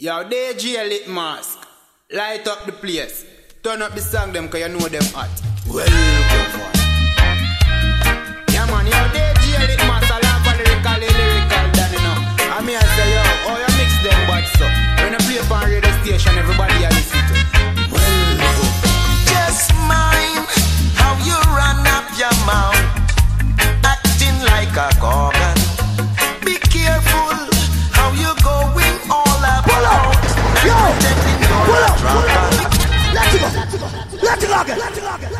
Yo, DJ Lytmas. Light up the place. Turn up the song them, cause you know them hot. Welcome, man. Yeah, man, yo, DJ Lytmas. I love a lyrical, lyrical, than you know. I mean, I say, yo, oh, you mix them bad so. When I play up on radio station, everybody I listen to. Welcome. Just mind how you run up your mouth. Acting like a cop.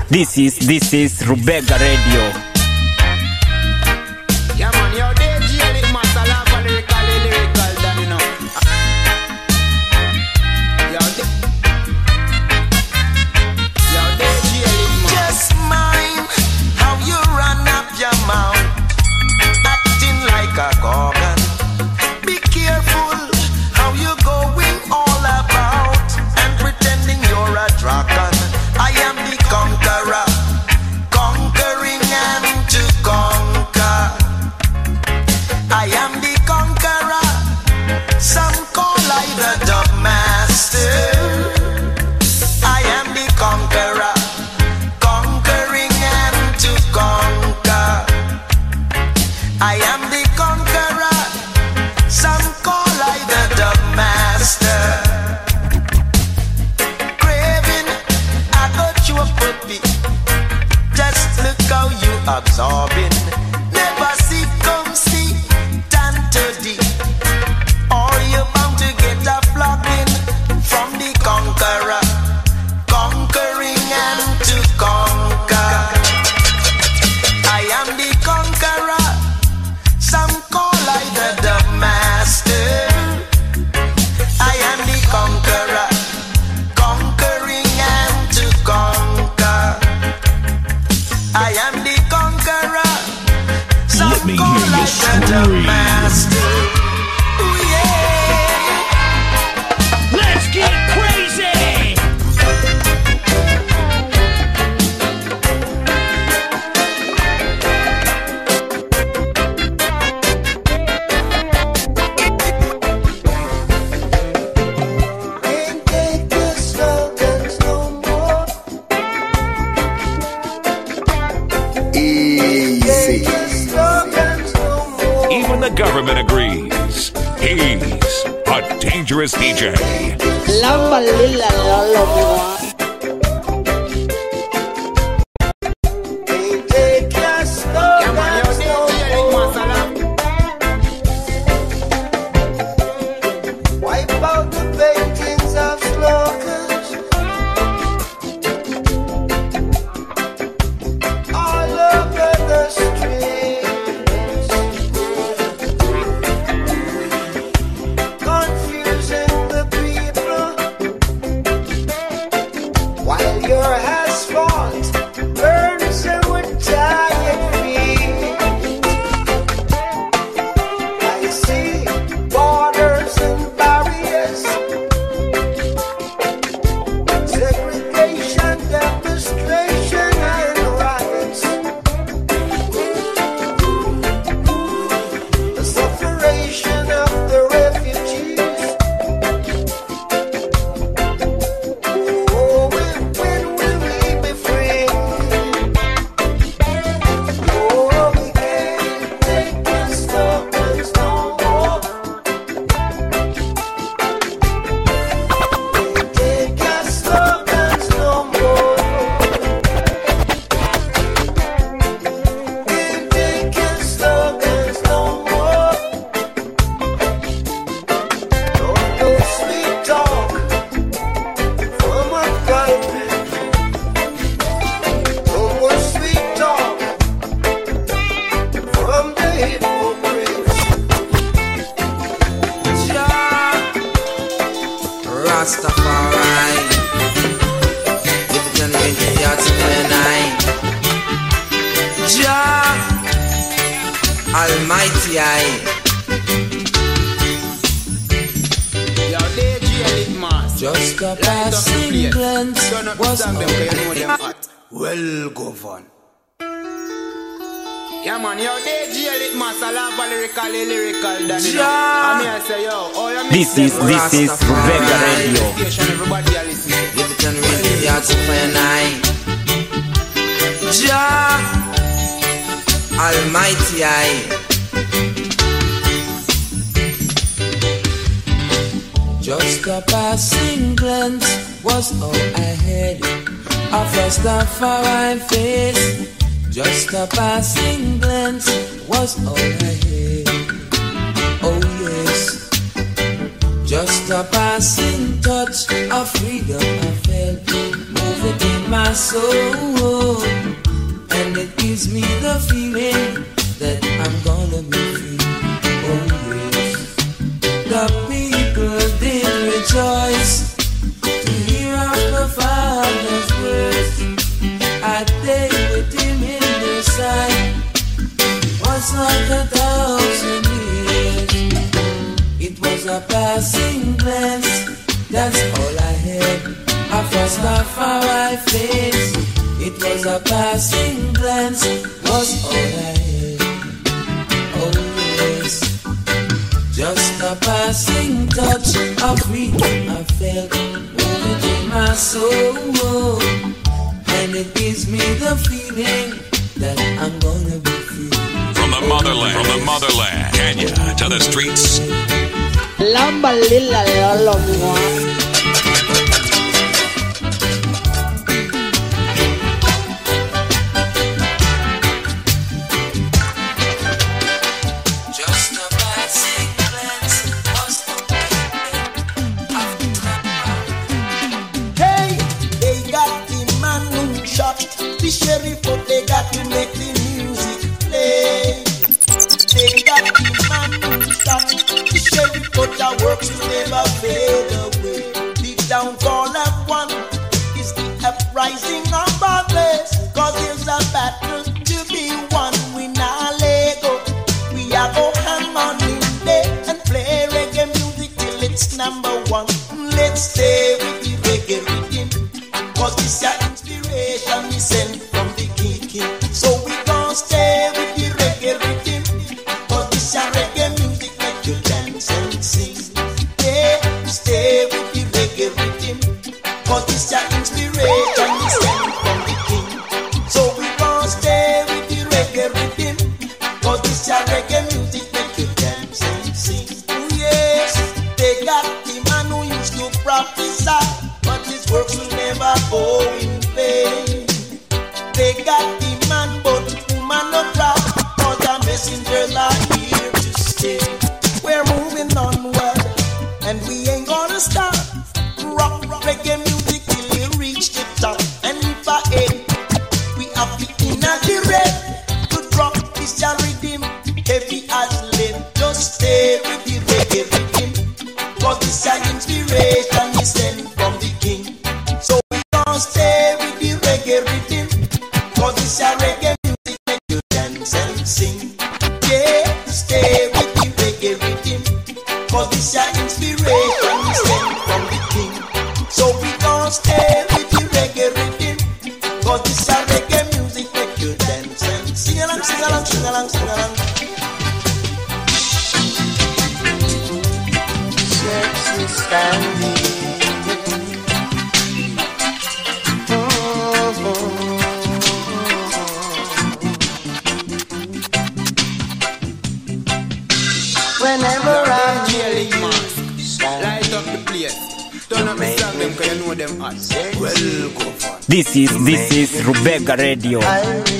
This is this is Rubega Radio. absorb Almighty I. Just a passing glance was Well governed. Yeah man, yo, DJ Lytmas, I love lyrical, lyrical, I say, yo, oh, yeah, this is, this is Vega Radio. Give it to me, a Almighty I. Just a passing glance was all I had of Rastafarian face. Just a passing glance was all I had. Oh yes, just a passing touch of freedom I felt moving in my soul and it gives me the feeling that I'm gonna be free. Oh yes, the people did rejoice to hear of the Father's words. Are they with Him in their sight? Once like a thousand years, it was a passing glance. That's all I had. I first off our face. It was a passing glance, was all I had. Oh yes, just a passing touch of freedom I felt moving in my soul, and it gives me the feeling that I'm gonna be free. From the motherland, yes. from the motherland, Kenya to the streets. Lamba lila lolo Tega Radio.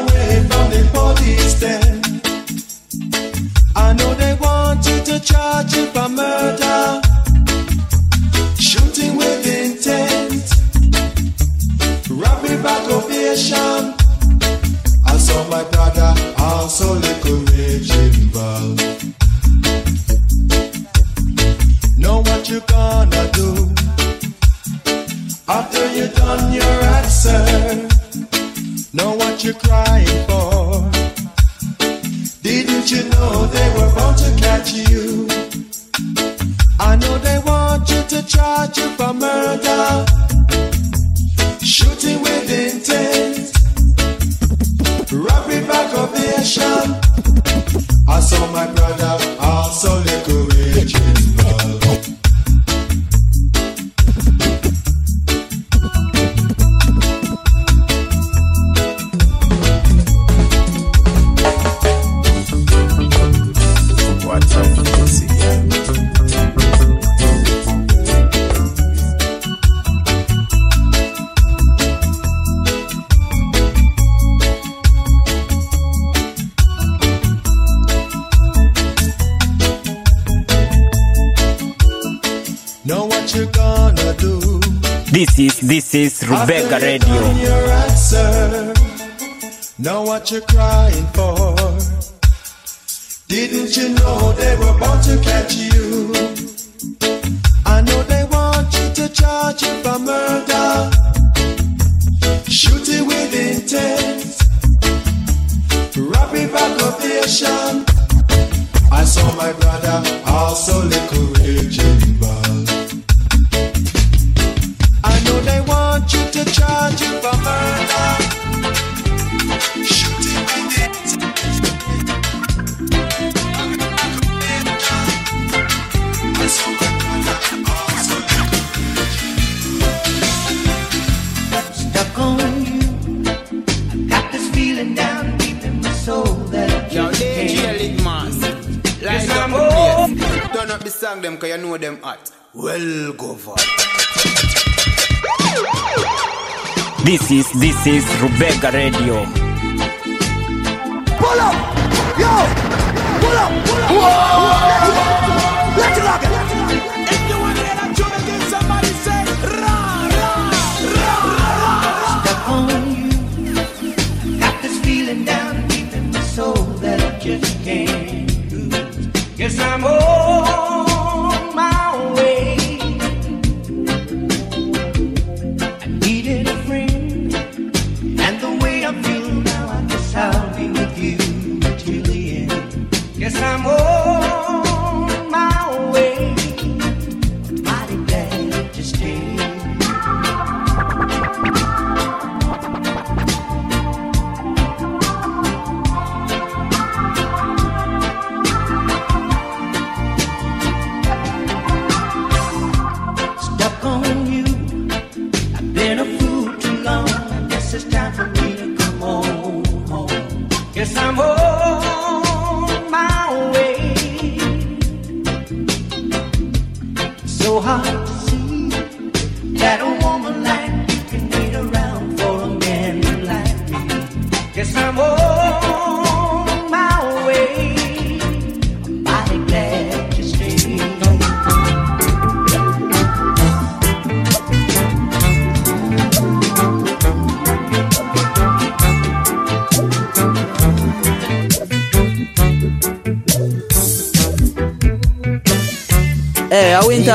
Away from the police pen. I know they want you to charge you for murder, shooting with intent, robbery back ovation. Crying Rebecca Radio. answer, know what you're crying for. Didn't you know they were about to catch you? I know they want you to charge you for murder, shooting with intent, back ovation. I saw my brother also little know them hot. Well, go for. This is this is Rebecca Radio. Pull up! Yo! Pull up! Pull up! Whoa! Let's rock it! If you want to hear that tune again, somebody say rah, rah, rah, rah. Stuck on you. Got this feeling down deep in my soul that I just can't lose. Guess I'm on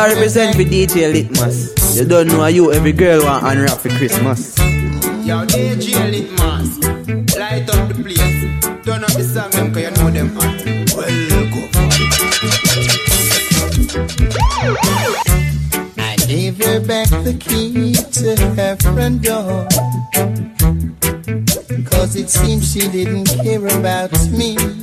I represent for DJ Lytmas. You don't know you every girl want unwrap for Christmas. Yo, DJ Lytmas, light up the place. Turn up the song them cause you know them hot. Well, go for. I gave her back the key to her front door. Cause it seems she didn't care about me.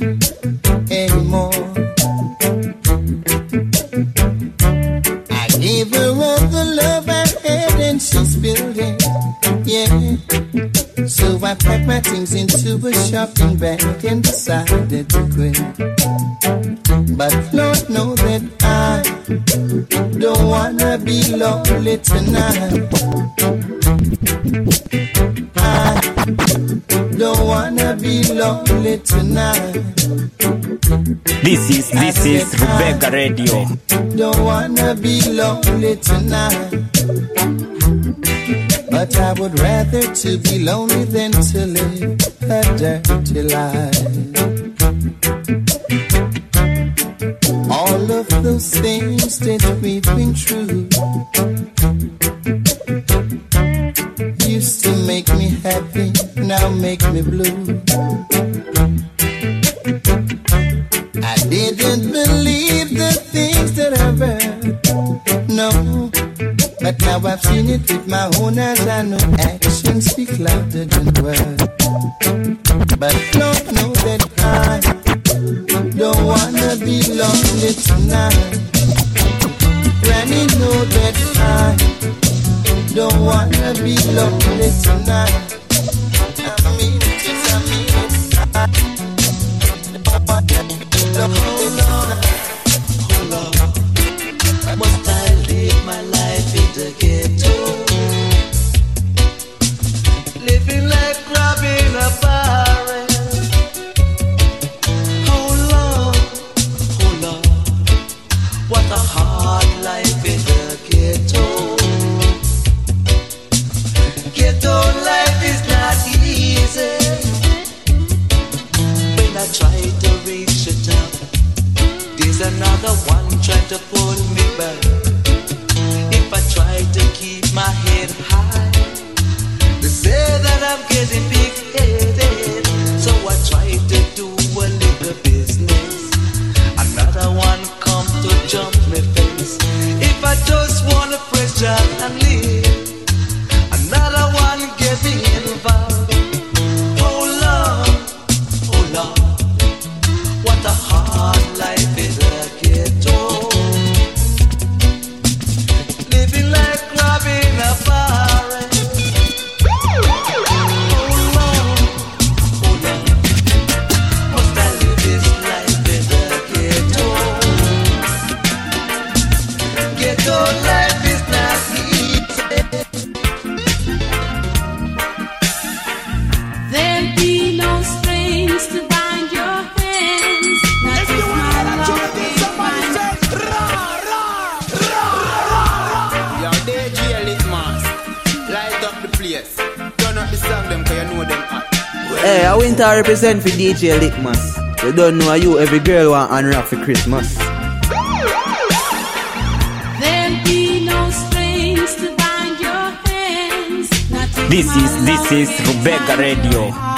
I packed my things into a shopping bag and decided to quit. But Lord know that I don't wanna be lonely tonight. I don't wanna be lonely tonight. This is this is Rebecca Radio. Don't wanna be lonely tonight. But I would rather to be lonely than to live a dirty life. All of those things that we've been through used to make me happy, now make me blue. I didn't believe the things that I've heard, no. Now I've seen it with my own eyes. I know actions speak louder than words. But Lord know that I don't wanna be lonely tonight. Granny know that I don't wanna be lonely tonight. I mean it, I mean it. I represent for DJ Lytmas. You don't know you, every girl want unwrap for Christmas. There'll be no strings to bind your hands. This is this is Rebecca Radio.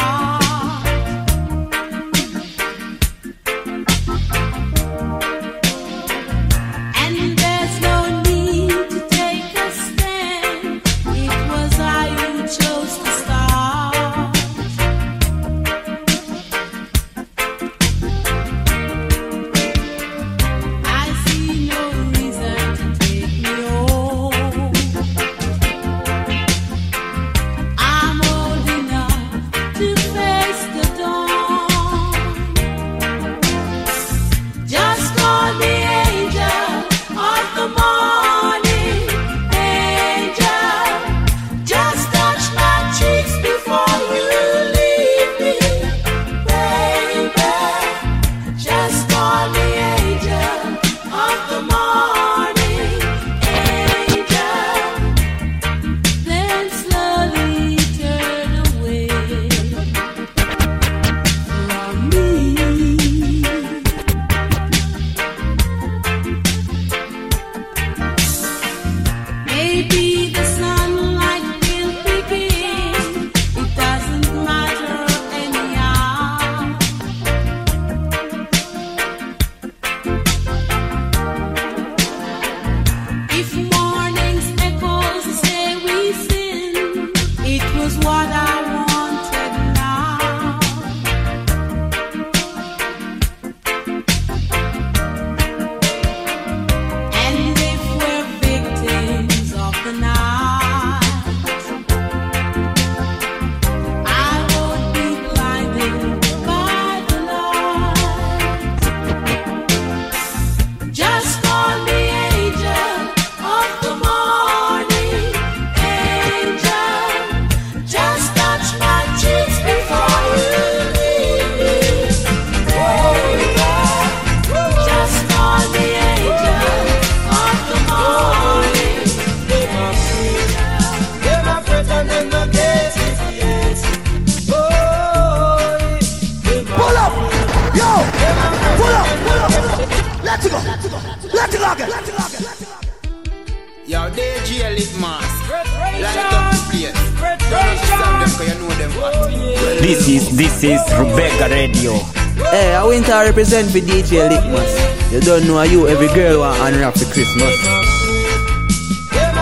Represent for DJ Lytmas. You don't know how you every girl want unwrap for Christmas. Them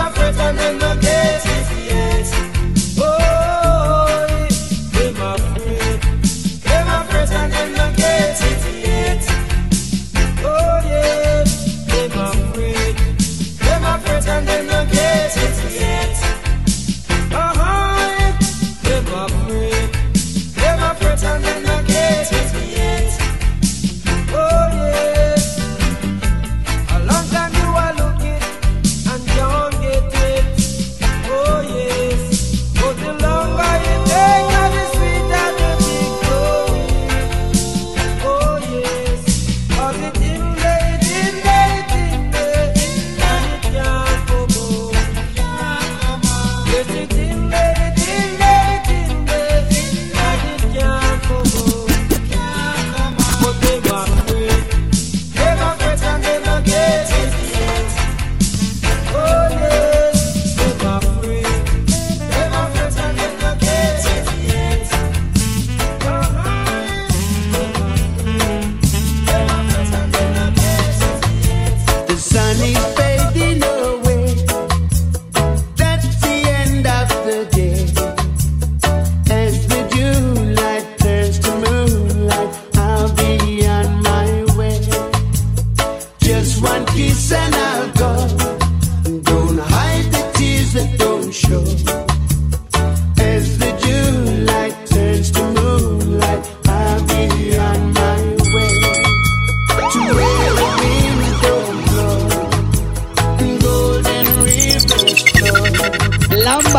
From the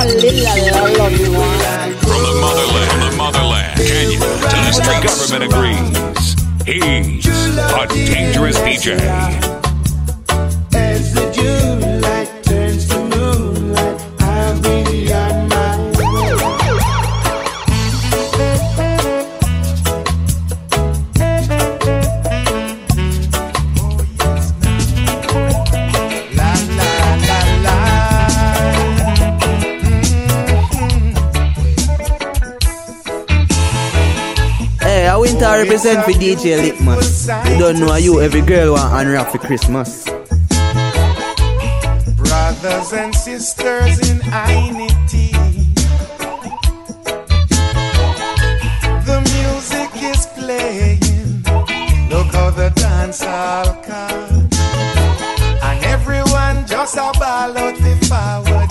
motherland, the motherland, Kenya to Eastern government agrees. He's a dangerous DJ. Represent for DJ Lytmas. You don't know you every girl want unwrap for Christmas. brothers and sisters in unity. The music is playing. Look how the dance all come. And everyone just a ball out the forward.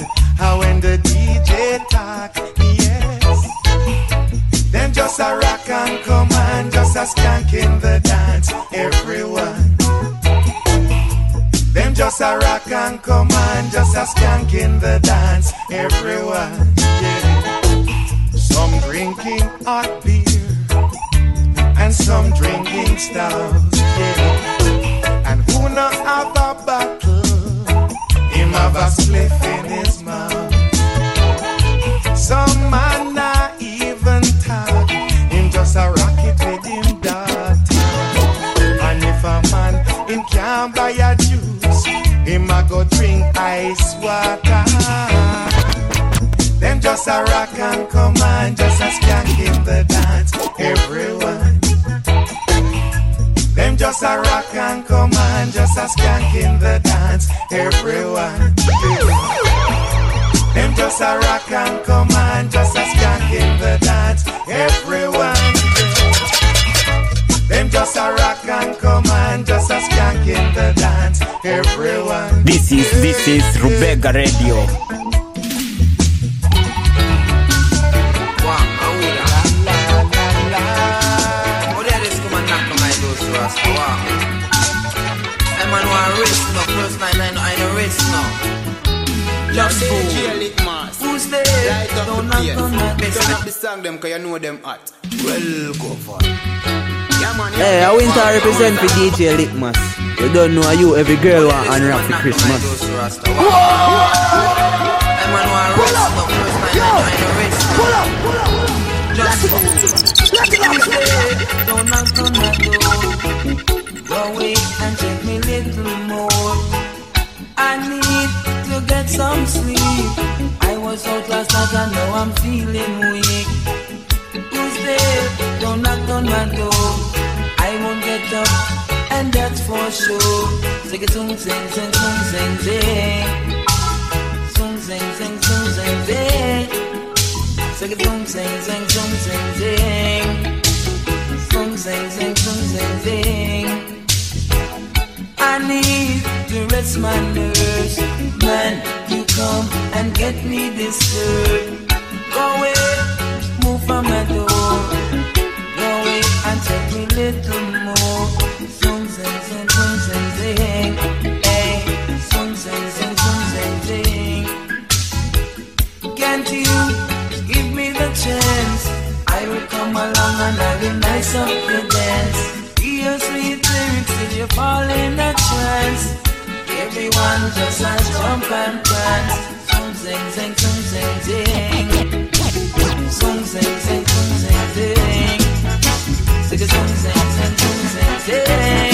In the dance. Everyone. Them just a rock and come on, just a skank in the dance. Everyone, yeah. Some drinking hot beer and some drinking stout, yeah. And who not have a bottle, him have a spliff in his ice water. Them just a rock and come on, just a skank in the dance, everyone. Them just a rock and come on, just a skank in the dance, everyone. Them just a rock and come on, just a skank in the dance, everyone. Them just a rock and just a skank in the dance, everyone. This is this is Rebecca Radio. There is come and knock on my door, so I say, wow. I man want rest now. First night I know I know rest now. Yo, Just DJ fool. Lytmas. Who's there? Light up Don't the knock place. Turn up the song them cause you know them hot. Well, go for it. Hey, I winter represent for DJ Lytmas. You don't know how you every girl want and rap for Christmas. Pull up! Pull up! Pull up! Let's go! Don't knock on my door. Go away and take me little more. I need to get some sleep. I was out last night and now I'm feeling weak. Who's there? Don't knock on my door. show. Ziggy zung zing zing zung zing zing. Zung zing zing zung zing zing. Ziggy zung zing zing zung zing zing. Zung zing zing zung zing. I need to rest my nerves. Man, you come and get me disturbed. and I will mess up your dance. your sweet lyrics till you fall in a trance. Everyone just like jump and prance. Song zing zing song zing zing. Song zing zing song zing zing. Sing zing zing song zing zing.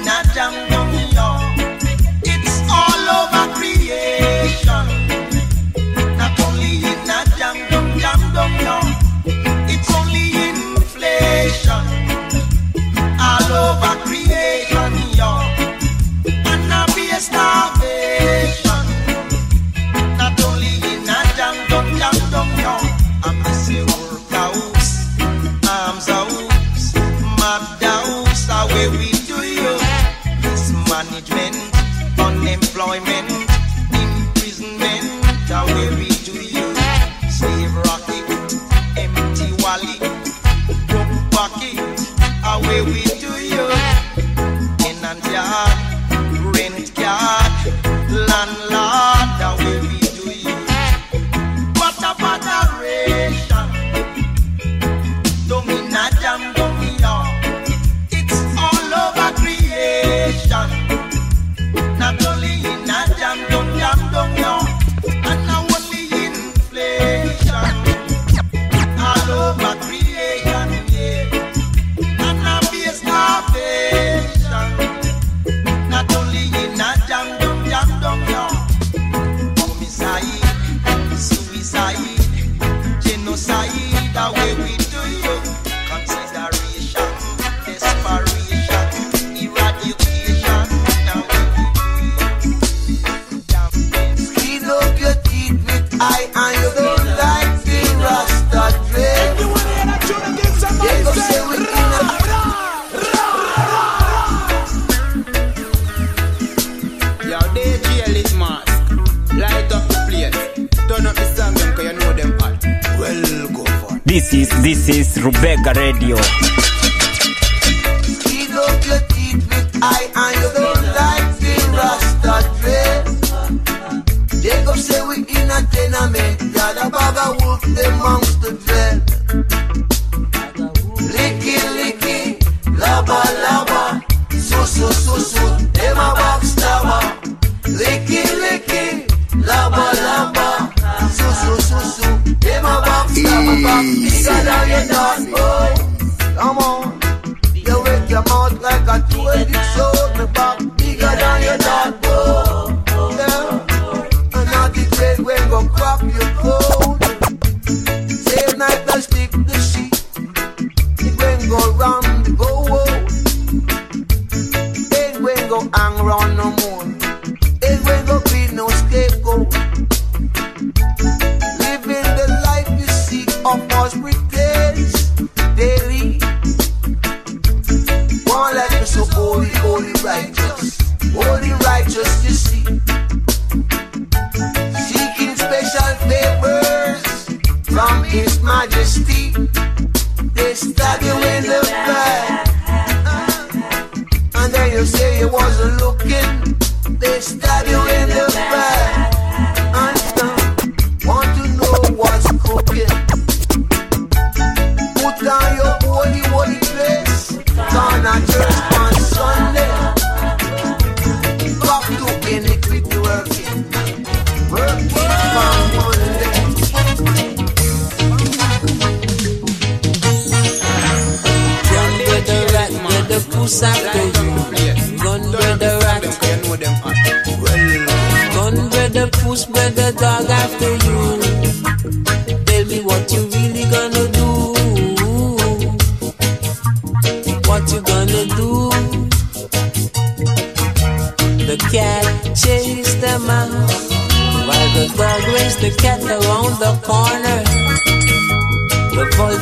Rubega Radio.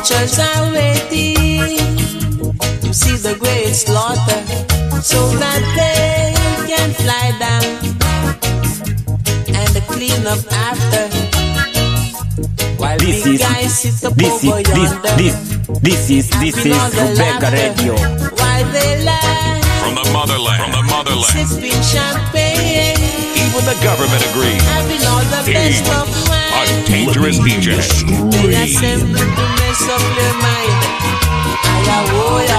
The vultures are waiting to see the great slaughter so that they can fly down and clean up after. While This big is guys sit up this over is this yonder, this this is this is Rebecca laughter Radio. While they lie, From the motherland, from the motherland, sipping champagne, even the government agrees. having all the best He's of a dangerous DJ. They assemble to mess up your mind. Aya, oh,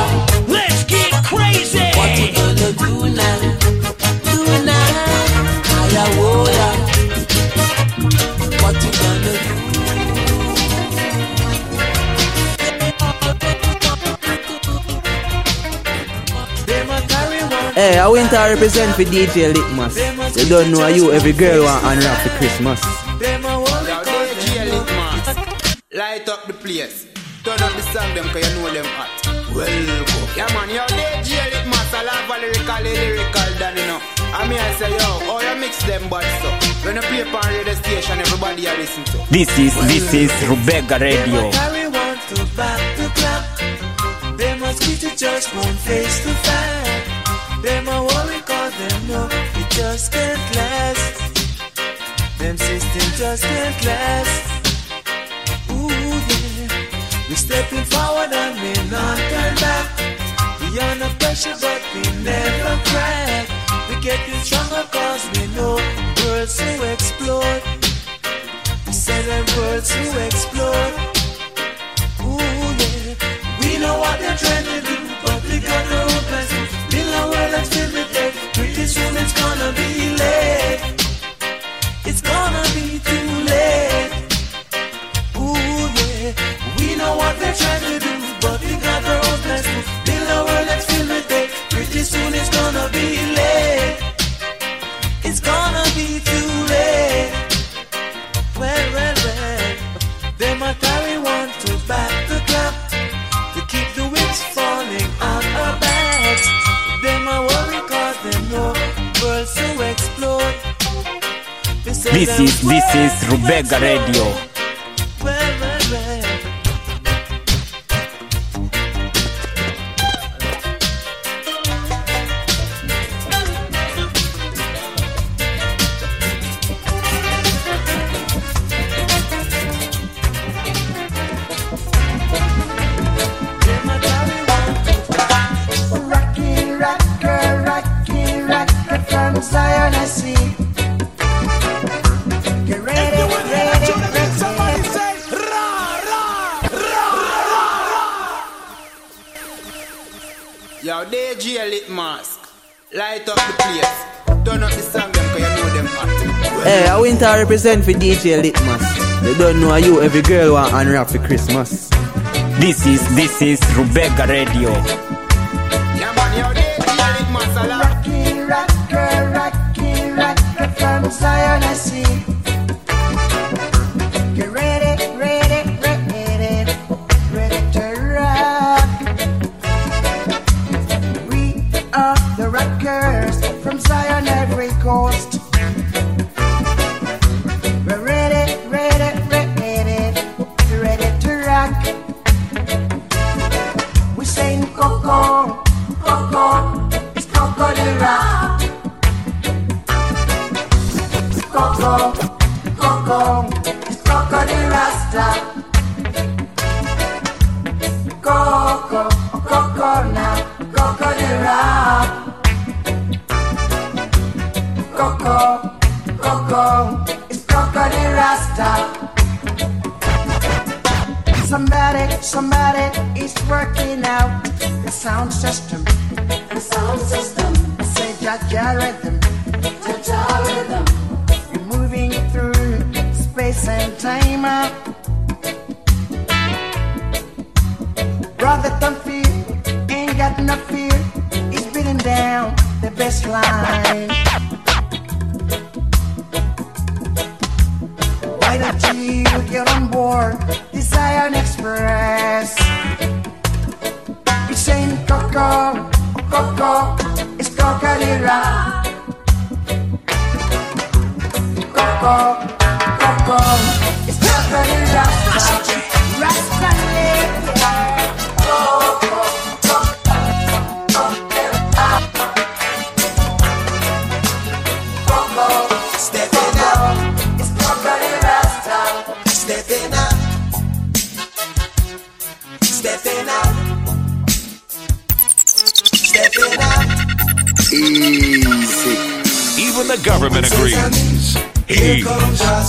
Hey, I went to represent for DJ Lytmas. You don't know you, every girl want unwrap for Christmas. Them a worry Now cause DJ light up the place. Turn up the song them cause you know them hot. Welcome. Yeah man, yo DJ Lytmas, I love a lyrical, lyrical than you know. I mean I say yo, oh you mix them bad so. When you play on radio station, everybody a listen to. This is this is Rebecca Them a Radio. carry one to back to clap. They must get it just one face to fight. Them a worry cause them know it just can't last. Them system just can't last. Ooh yeah, we stepping forward and we not turn back. We under pressure but we never crack. We getting stronger cause we know worlds to explode. We say them worlds to explode. Ooh yeah, we know what they're trying to do, but we got Soon it's gonna be late. It's gonna be too late. Ooh yeah, we know what they're trying to This them is this is worlds to Rebecca explode. Radio. Hey, I to represent for DJ Lytmas. You don't know you, every girl want unwrap for Christmas. This is this is Rebecca Radio. Yeah man, yo DJ Lytmas, I love Rocky, rocker, rocky, rocker from Zion,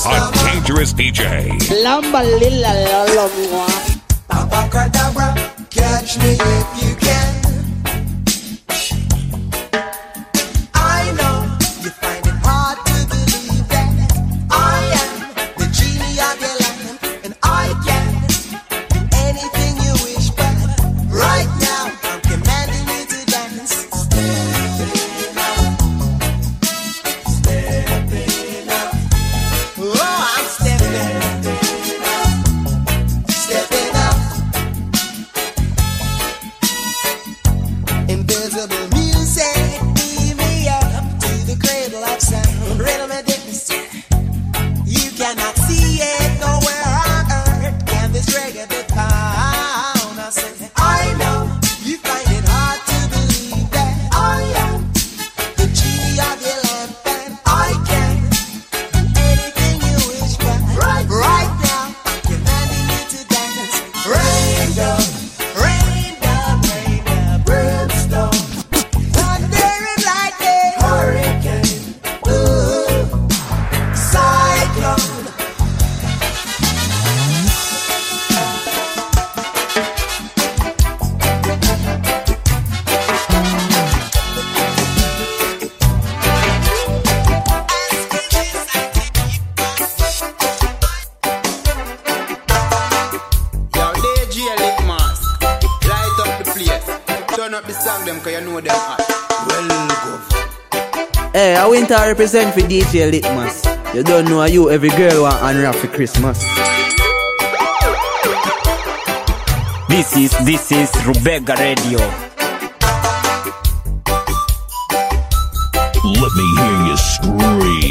a dangerous DJ. Lamba lila Catch me if you can. I represent for DJ Lytmas. You don't know you, every girl want honor for Christmas. This is, this is Rubega Radio. Let me hear you scream.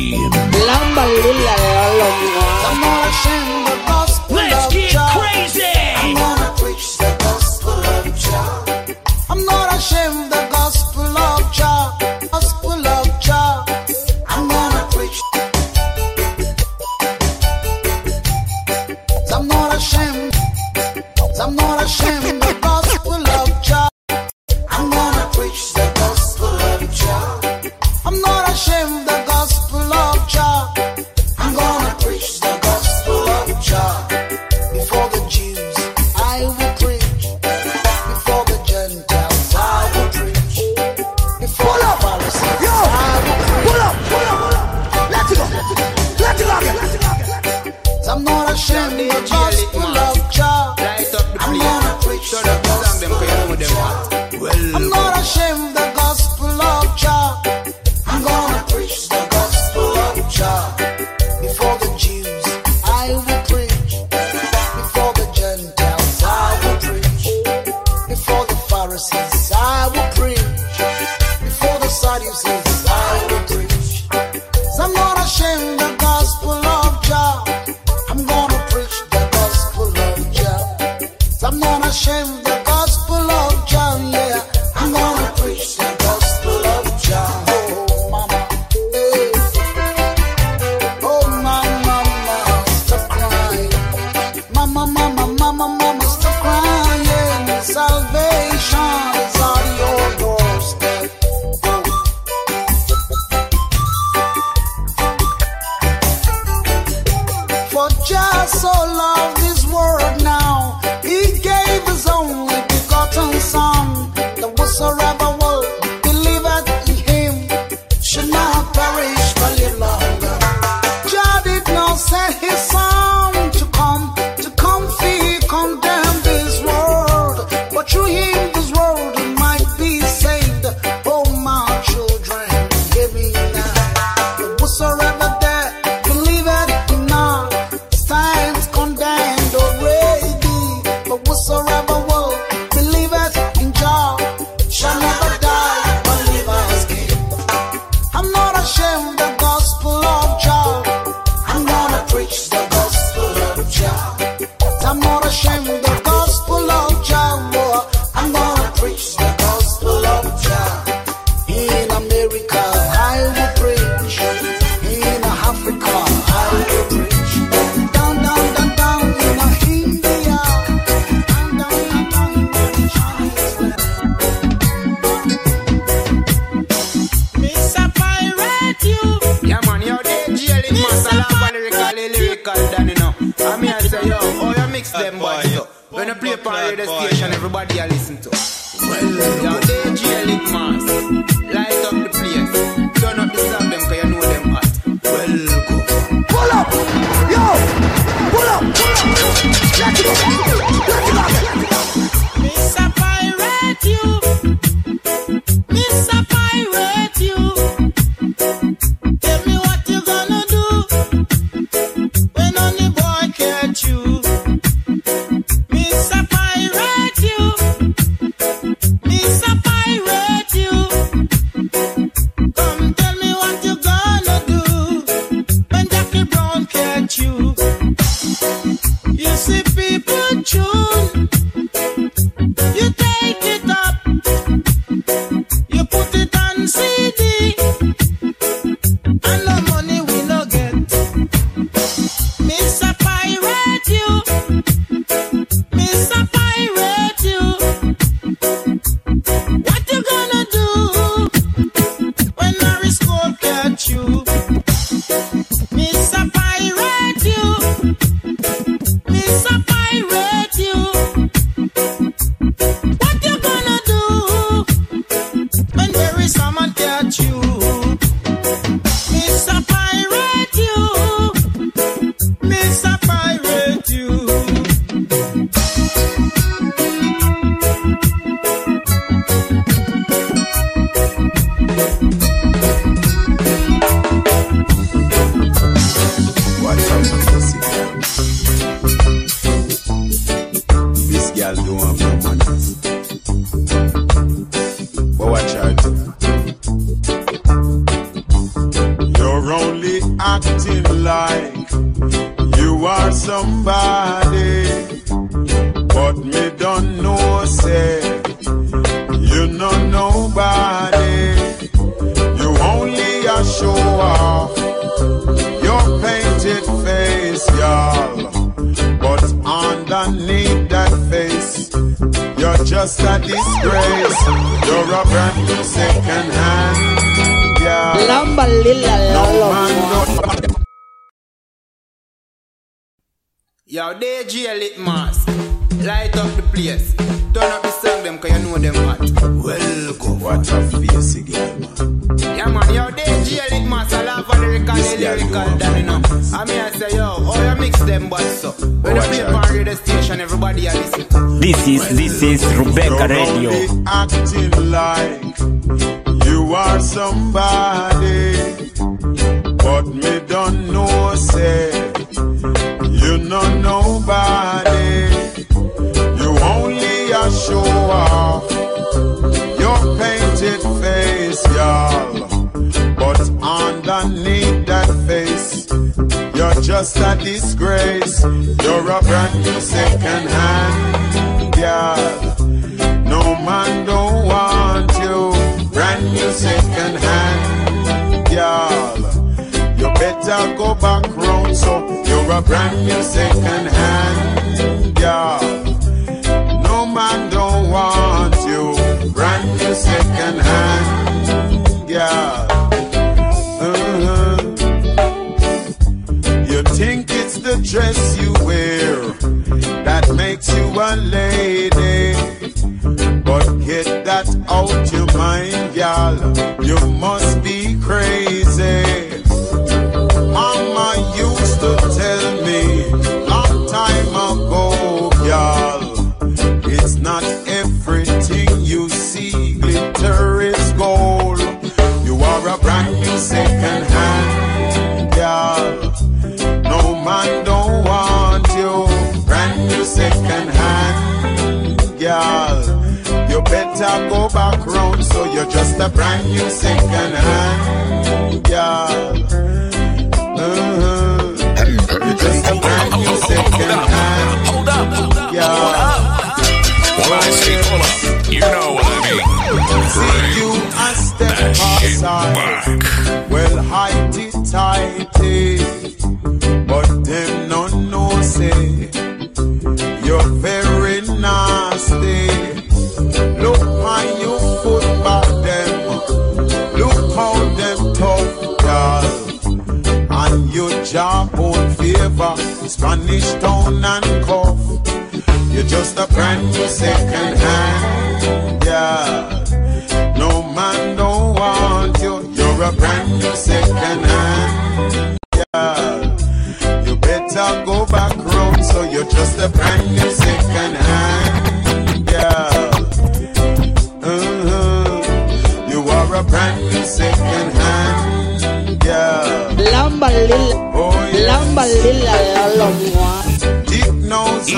I'm not ashamed of the gospel second hand. Yeah. Lamba lila lolo. No Yo, DJ Lytmas, light up the place. Turn up the song them, cause you know them hot. Welcome. What a face again, man. Yeah, man, yo, they jail it, man. Salava lyrical, they lyrical, damn, you know. I mean, I say, yo, how you mix them, but so. When you play on radio station, everybody are listening. This is, this is Rebecca Radio. acting like you are somebody, but me don't know, say, you know nobody show off your painted face, y'all. But underneath that face, you're just a disgrace. You're a brand new second hand, girl. No man don't want you. Brand new second hand, girl. You better go back round so you're a brand new second hand, girl. No man want you. Brand new second hand, yeah. Uh-huh. You think it's the dress you wear that makes you a lady. But get that out your mind, y'all. You must be crazy.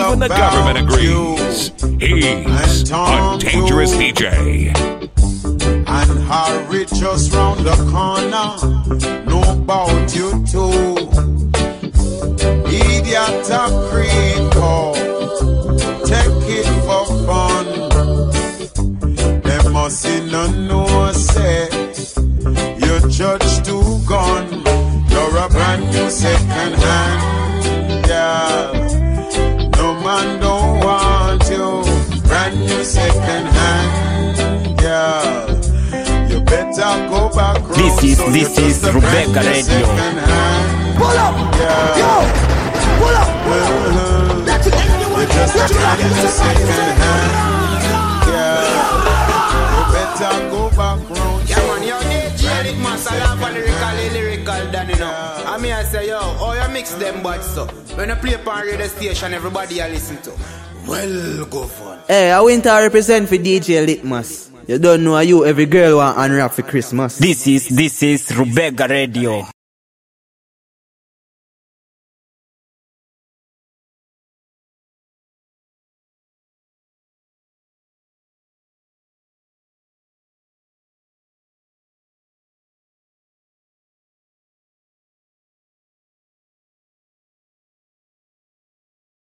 Even the government agrees. He's a dangerous DJ. And Harry just round the corner. Know about you too. Idiot a creep call. Take it for fun. Them must see no no say. You judge to gun. You're a brand new second hand. Yeah. No man don't want you. Brand new second hand. Yeah. You better go back round. This is- so this is just a brand Rebecca new Radio. Pull up. Yeah. Yo. Pull up. Let it. You're just a Let it rock. brand new second hand. Yeah. You better go back DJ Lytmas, I love a lyrical, lyrical, than you know. I mean, I say, yo, oh, you mix them buds, so. When I play upon radio station, everybody you listen to. Well, go for it. Hey, I went to represent for DJ Lytmas. You don't know how you every girl want and rap for Christmas. This is this is Rubega Radio.